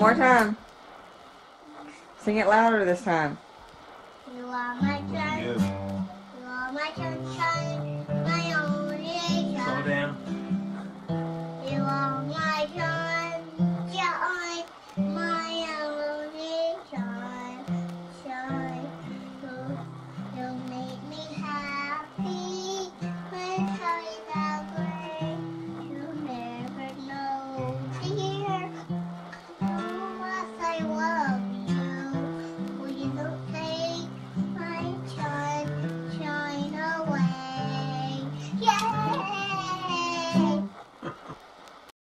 more time. Sing it louder this time. You are my mm, Very sunshine. You are my sunshine.